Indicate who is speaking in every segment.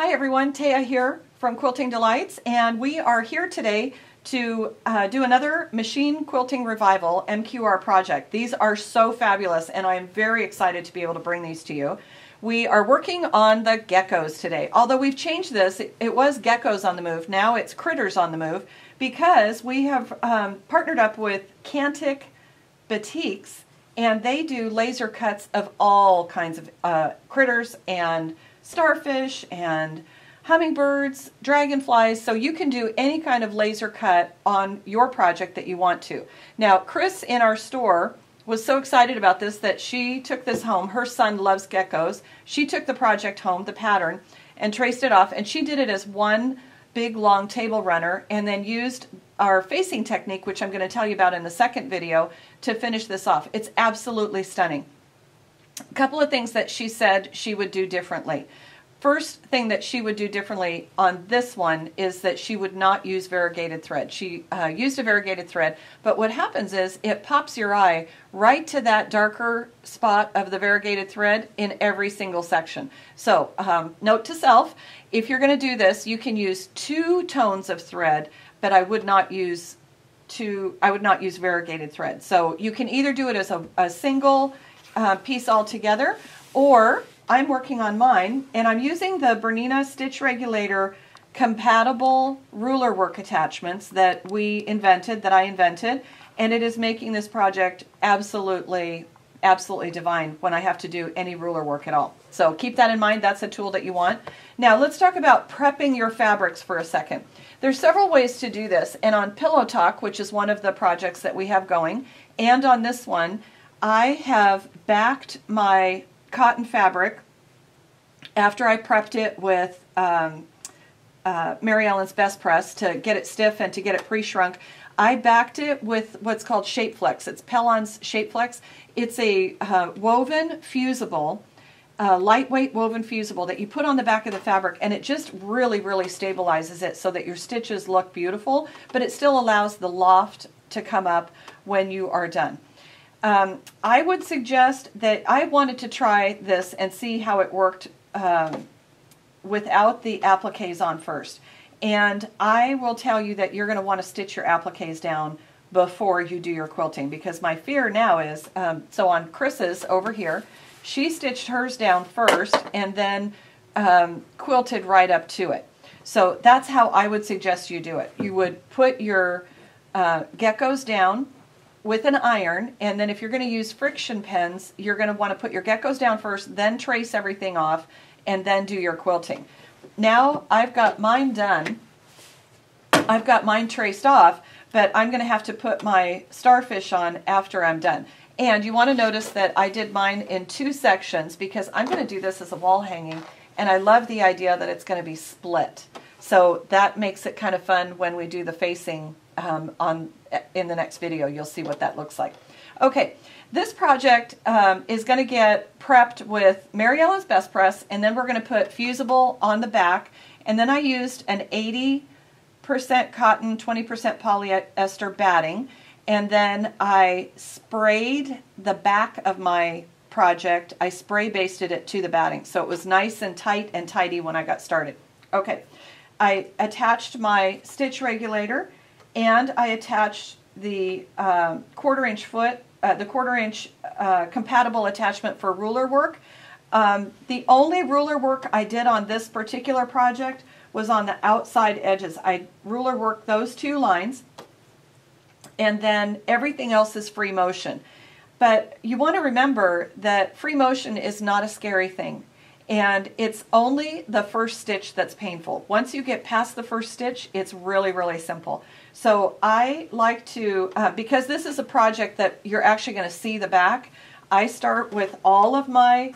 Speaker 1: Hi everyone, Taya here from Quilting Delights, and we are here today to uh, do another machine quilting revival MQR project. These are so fabulous, and I'm very excited to be able to bring these to you. We are working on the geckos today. Although we've changed this, it, it was geckos on the move, now it's critters on the move, because we have um, partnered up with Cantik Batiks, and they do laser cuts of all kinds of uh, critters and starfish and hummingbirds, dragonflies, so you can do any kind of laser cut on your project that you want to. Now, Chris in our store was so excited about this that she took this home. Her son loves geckos. She took the project home, the pattern, and traced it off, and she did it as one big long table runner and then used our facing technique, which I'm going to tell you about in the second video, to finish this off. It's absolutely stunning. A couple of things that she said she would do differently. First thing that she would do differently on this one is that she would not use variegated thread. She uh, used a variegated thread, but what happens is it pops your eye right to that darker spot of the variegated thread in every single section. So um, note to self, if you're going to do this, you can use two tones of thread, but I would not use two, I would not use variegated thread. So you can either do it as a, a single uh, piece altogether, or I'm working on mine, and I'm using the Bernina Stitch Regulator compatible ruler work attachments that we invented, that I invented, and it is making this project absolutely, absolutely divine when I have to do any ruler work at all. So keep that in mind, that's a tool that you want. Now let's talk about prepping your fabrics for a second. There's several ways to do this, and on Pillow Talk, which is one of the projects that we have going, and on this one, I have backed my cotton fabric after I prepped it with um, uh, Mary Ellen's Best Press to get it stiff and to get it pre-shrunk. I backed it with what's called Shape Flex. It's Pellon's Shape Flex. It's a uh, woven fusible, uh, lightweight woven fusible that you put on the back of the fabric and it just really, really stabilizes it so that your stitches look beautiful, but it still allows the loft to come up when you are done. Um, I would suggest that I wanted to try this and see how it worked um, without the appliques on first. And I will tell you that you're going to want to stitch your appliques down before you do your quilting because my fear now is, um, so on Chris's over here, she stitched hers down first and then um, quilted right up to it. So that's how I would suggest you do it. You would put your uh, geckos down with an iron, and then if you're going to use friction pens, you're going to want to put your geckos down first, then trace everything off, and then do your quilting. Now I've got mine done. I've got mine traced off, but I'm going to have to put my starfish on after I'm done. And you want to notice that I did mine in two sections because I'm going to do this as a wall hanging, and I love the idea that it's going to be split. So that makes it kind of fun when we do the facing um, on in the next video. You'll see what that looks like. Okay, this project um, is going to get prepped with Mary Ellen's Best Press, and then we're going to put fusible on the back. And then I used an 80% cotton, 20% polyester batting. And then I sprayed the back of my project. I spray basted it to the batting. So it was nice and tight and tidy when I got started. Okay, I attached my stitch regulator and I attached the um, quarter inch foot, uh, the quarter inch uh, compatible attachment for ruler work. Um, the only ruler work I did on this particular project was on the outside edges. I ruler worked those two lines and then everything else is free motion. But you want to remember that free motion is not a scary thing and it's only the first stitch that's painful. Once you get past the first stitch, it's really, really simple. So I like to, uh, because this is a project that you're actually going to see the back, I start with all of my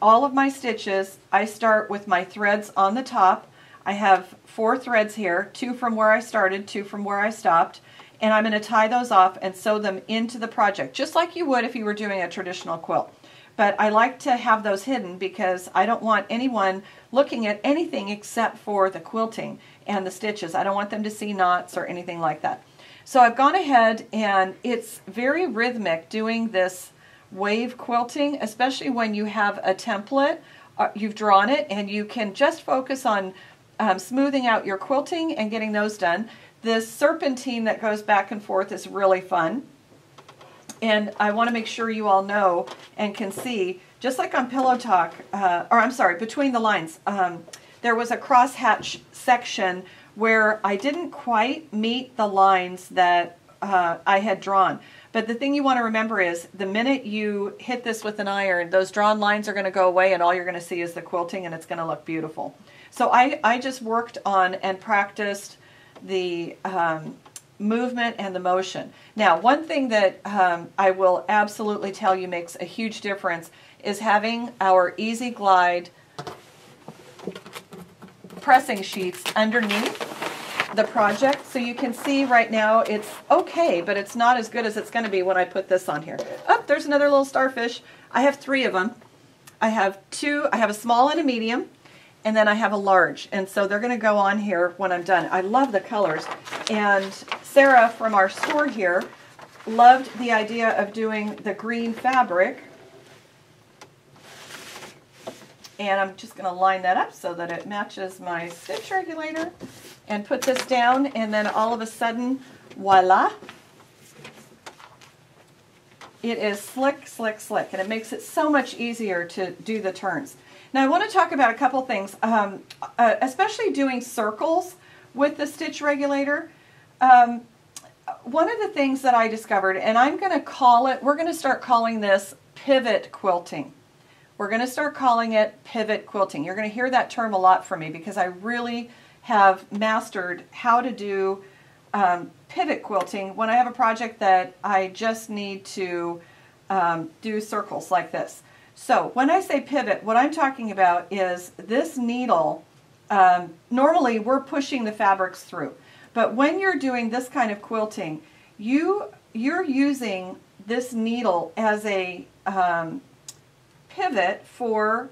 Speaker 1: all of my stitches. I start with my threads on the top. I have four threads here, two from where I started, two from where I stopped, and I'm going to tie those off and sew them into the project, just like you would if you were doing a traditional quilt. But I like to have those hidden because I don't want anyone looking at anything except for the quilting and the stitches. I don't want them to see knots or anything like that. So I've gone ahead and it's very rhythmic doing this wave quilting, especially when you have a template uh, you've drawn it and you can just focus on um, smoothing out your quilting and getting those done. This serpentine that goes back and forth is really fun. And I want to make sure you all know and can see, just like on Pillow Talk, uh, or I'm sorry, Between the Lines, um, there was a crosshatch section where I didn't quite meet the lines that uh, I had drawn. But the thing you want to remember is the minute you hit this with an iron, those drawn lines are going to go away and all you're going to see is the quilting and it's going to look beautiful. So I, I just worked on and practiced the um, movement and the motion. Now, one thing that um, I will absolutely tell you makes a huge difference is having our Easy Glide pressing sheets underneath the project. So you can see right now it's okay, but it's not as good as it's going to be when I put this on here. Oh, there's another little starfish. I have three of them. I have two, I have a small and a medium, and then I have a large. And so they're going to go on here when I'm done. I love the colors. And Sarah from our store here loved the idea of doing the green fabric. And I'm just going to line that up so that it matches my stitch regulator and put this down and then all of a sudden, voila, it is slick, slick, slick, and it makes it so much easier to do the turns. Now I want to talk about a couple things, um, uh, especially doing circles with the stitch regulator. Um, one of the things that I discovered, and I'm going to call it, we're going to start calling this pivot quilting. We're going to start calling it pivot quilting. You're going to hear that term a lot from me because I really have mastered how to do um, pivot quilting when I have a project that I just need to um, do circles like this. So when I say pivot, what I'm talking about is this needle, um, normally we're pushing the fabrics through, but when you're doing this kind of quilting, you, you're using this needle as a um, pivot for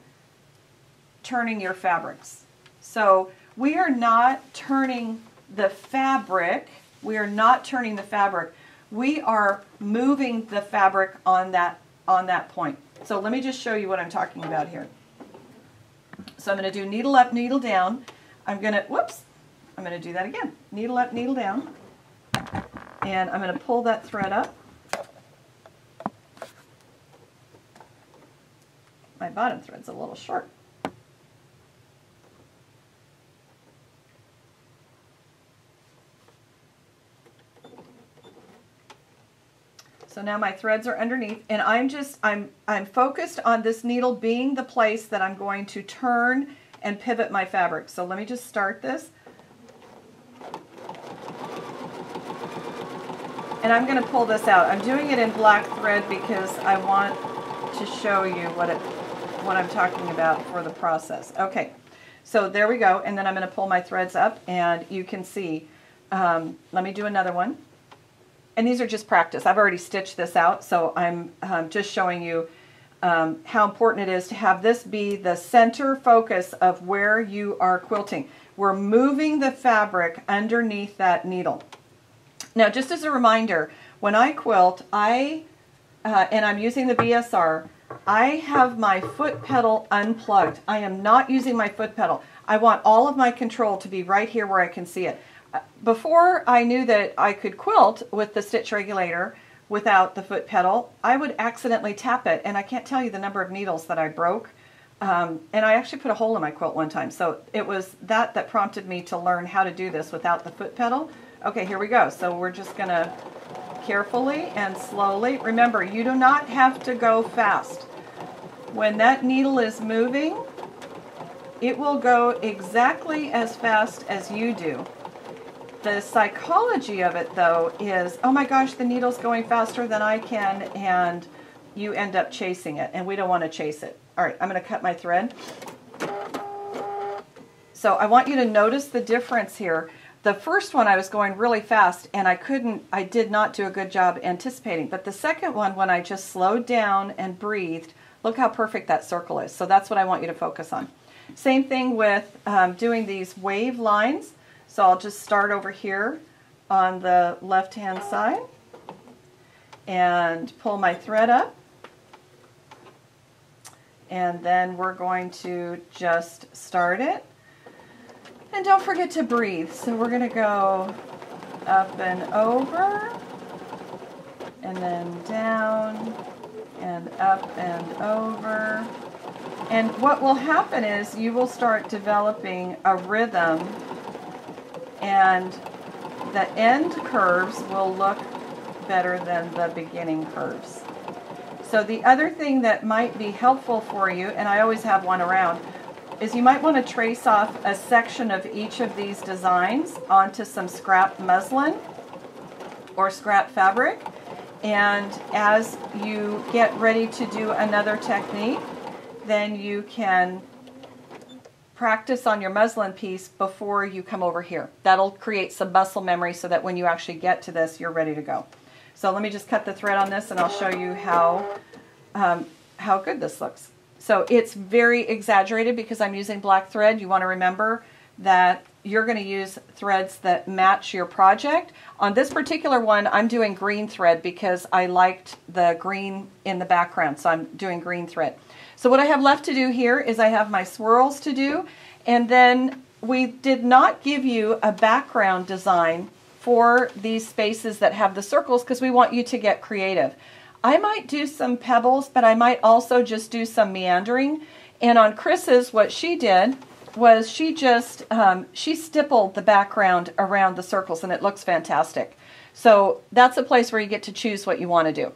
Speaker 1: turning your fabrics. So we are not turning the fabric, we are not turning the fabric, we are moving the fabric on that, on that point. So let me just show you what I'm talking about here. So I'm going to do needle up, needle down. I'm going to, whoops, I'm going to do that again. Needle up, needle down. And I'm going to pull that thread up. My bottom thread's a little short. So now my threads are underneath and I'm just, I'm, I'm focused on this needle being the place that I'm going to turn and pivot my fabric. So let me just start this. And I'm going to pull this out. I'm doing it in black thread because I want to show you what it, what I'm talking about for the process. Okay, so there we go. And then I'm going to pull my threads up and you can see. Um, let me do another one and these are just practice. I've already stitched this out, so I'm um, just showing you um, how important it is to have this be the center focus of where you are quilting. We're moving the fabric underneath that needle. Now, just as a reminder, when I quilt, I, uh, and I'm using the BSR, I have my foot pedal unplugged. I am not using my foot pedal. I want all of my control to be right here where I can see it before I knew that I could quilt with the stitch regulator without the foot pedal, I would accidentally tap it, and I can't tell you the number of needles that I broke. Um, and I actually put a hole in my quilt one time, so it was that that prompted me to learn how to do this without the foot pedal. Okay, here we go. So we're just going to carefully and slowly. Remember, you do not have to go fast. When that needle is moving, it will go exactly as fast as you do. The psychology of it, though, is, oh my gosh, the needle's going faster than I can, and you end up chasing it, and we don't want to chase it. All right, I'm going to cut my thread. So I want you to notice the difference here. The first one I was going really fast and I couldn't, I did not do a good job anticipating. But the second one, when I just slowed down and breathed, look how perfect that circle is. So that's what I want you to focus on. Same thing with um, doing these wave lines. So I'll just start over here on the left hand side and pull my thread up And then we're going to just start it. And don't forget to breathe. So we're going to go up and over, and then down, and up and over. And what will happen is you will start developing a rhythm and the end curves will look better than the beginning curves. So the other thing that might be helpful for you, and I always have one around, is you might want to trace off a section of each of these designs onto some scrap muslin or scrap fabric. And as you get ready to do another technique, then you can practice on your muslin piece before you come over here. That'll create some muscle memory so that when you actually get to this, you're ready to go. So let me just cut the thread on this and I'll show you how, um, how good this looks. So it's very exaggerated because I'm using black thread. You want to remember that you're going to use threads that match your project. On this particular one, I'm doing green thread because I liked the green in the background, so I'm doing green thread. So what I have left to do here is I have my swirls to do, and then we did not give you a background design for these spaces that have the circles because we want you to get creative. I might do some pebbles, but I might also just do some meandering. And on Chris's, what she did was she just, um, she stippled the background around the circles and it looks fantastic. So that's a place where you get to choose what you want to do.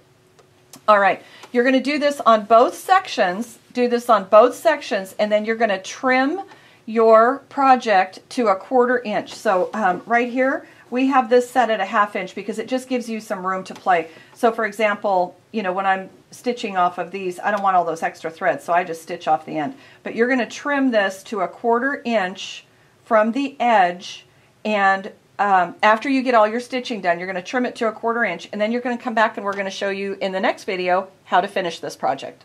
Speaker 1: All right, you're going to do this on both sections, do this on both sections, and then you're going to trim your project to a quarter inch. So um, right here, we have this set at a half inch because it just gives you some room to play. So for example, you know, when I'm stitching off of these, I don't want all those extra threads, so I just stitch off the end. But you're going to trim this to a quarter inch from the edge and um, after you get all your stitching done, you're going to trim it to a quarter inch and then you're going to come back and we're going to show you in the next video how to finish this project.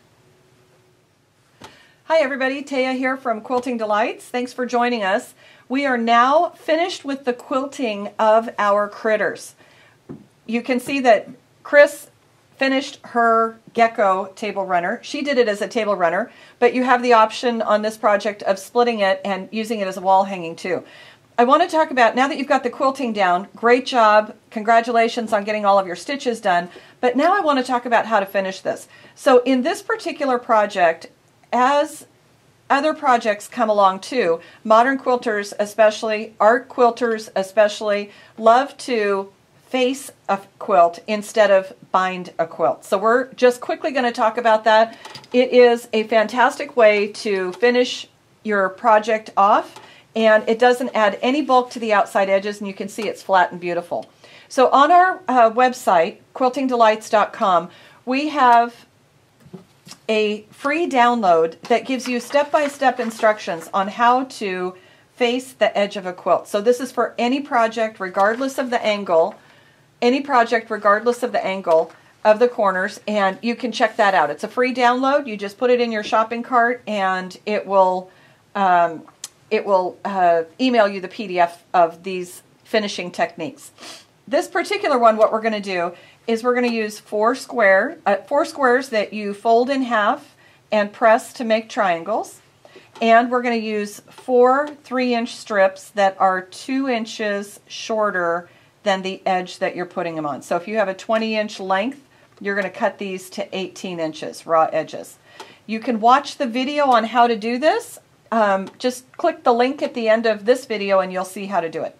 Speaker 1: Hi everybody, Taya here from Quilting Delights. Thanks for joining us. We are now finished with the quilting of our critters. You can see that Chris finished her gecko table runner. She did it as a table runner, but you have the option on this project of splitting it and using it as a wall hanging too. I want to talk about, now that you've got the quilting down, great job, congratulations on getting all of your stitches done, but now I want to talk about how to finish this. So in this particular project, as other projects come along too, modern quilters especially, art quilters especially, love to face a quilt instead of bind a quilt. So we're just quickly going to talk about that. It is a fantastic way to finish your project off and it doesn't add any bulk to the outside edges and you can see it's flat and beautiful. So on our uh, website, quiltingdelights.com, we have a free download that gives you step-by-step -step instructions on how to face the edge of a quilt. So this is for any project regardless of the angle, any project regardless of the angle of the corners and you can check that out. It's a free download. You just put it in your shopping cart and it will um, it will uh, email you the PDF of these finishing techniques. This particular one, what we're going to do is we're going to use four square, uh, four squares that you fold in half and press to make triangles. And we're going to use four three-inch strips that are two inches shorter than the edge that you're putting them on. So if you have a 20-inch length, you're going to cut these to 18 inches, raw edges. You can watch the video on how to do this um, just click the link at the end of this video and you'll see how to do it.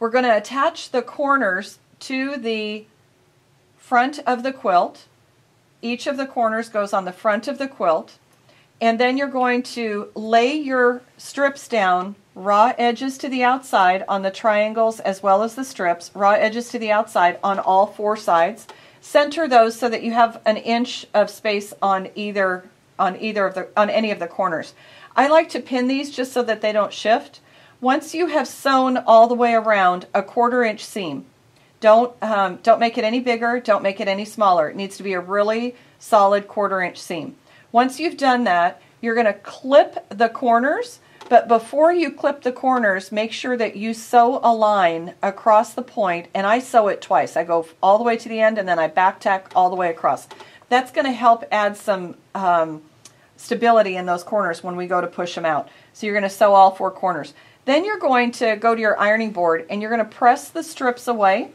Speaker 1: We're going to attach the corners to the front of the quilt. Each of the corners goes on the front of the quilt. And then you're going to lay your strips down, raw edges to the outside on the triangles as well as the strips, raw edges to the outside on all four sides. Center those so that you have an inch of space on either on either of the on any of the corners. I like to pin these just so that they don't shift. Once you have sewn all the way around a quarter inch seam, don't, um, don't make it any bigger, don't make it any smaller. It needs to be a really solid quarter inch seam. Once you've done that, you're going to clip the corners, but before you clip the corners, make sure that you sew a line across the point, and I sew it twice. I go all the way to the end and then I back tack all the way across. That's going to help add some um, stability in those corners when we go to push them out. So you're going to sew all four corners. Then you're going to go to your ironing board and you're going to press the strips away.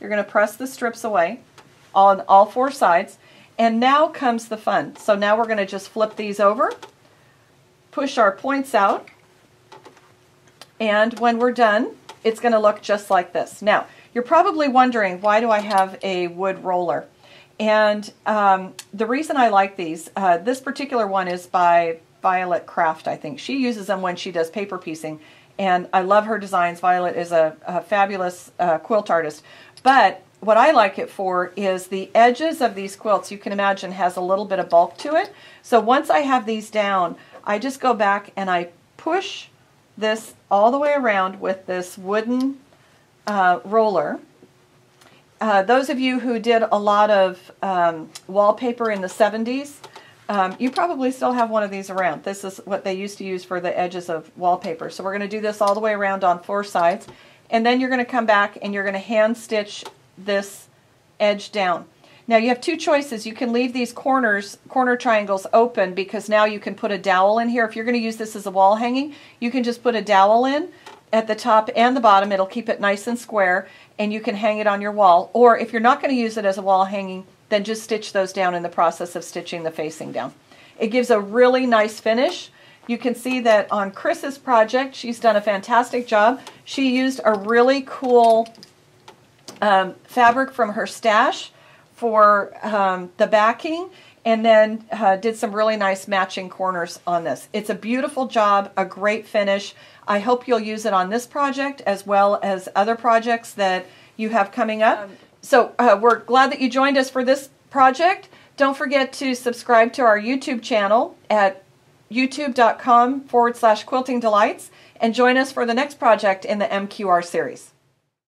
Speaker 1: You're going to press the strips away on all four sides. And now comes the fun. So now we're going to just flip these over, push our points out, and when we're done, it's going to look just like this. Now, you're probably wondering, why do I have a wood roller? And um, the reason I like these, uh, this particular one is by Violet Craft, I think. She uses them when she does paper piecing, and I love her designs. Violet is a, a fabulous uh, quilt artist. But what I like it for is the edges of these quilts, you can imagine, has a little bit of bulk to it. So once I have these down, I just go back and I push this all the way around with this wooden uh, roller. Uh, those of you who did a lot of um, wallpaper in the 70s, um, you probably still have one of these around. This is what they used to use for the edges of wallpaper. So we're going to do this all the way around on four sides. And then you're going to come back and you're going to hand stitch this edge down. Now you have two choices. You can leave these corners, corner triangles open because now you can put a dowel in here. If you're going to use this as a wall hanging, you can just put a dowel in at the top and the bottom. It'll keep it nice and square and you can hang it on your wall. Or if you're not going to use it as a wall hanging, then just stitch those down in the process of stitching the facing down. It gives a really nice finish. You can see that on Chris's project, she's done a fantastic job. She used a really cool um, fabric from her stash for um, the backing and then uh, did some really nice matching corners on this. It's a beautiful job, a great finish. I hope you'll use it on this project as well as other projects that you have coming up. Um, so uh, we're glad that you joined us for this project. Don't forget to subscribe to our YouTube channel at youtube.com forward slash quilting delights and join us for the next project in the MQR series.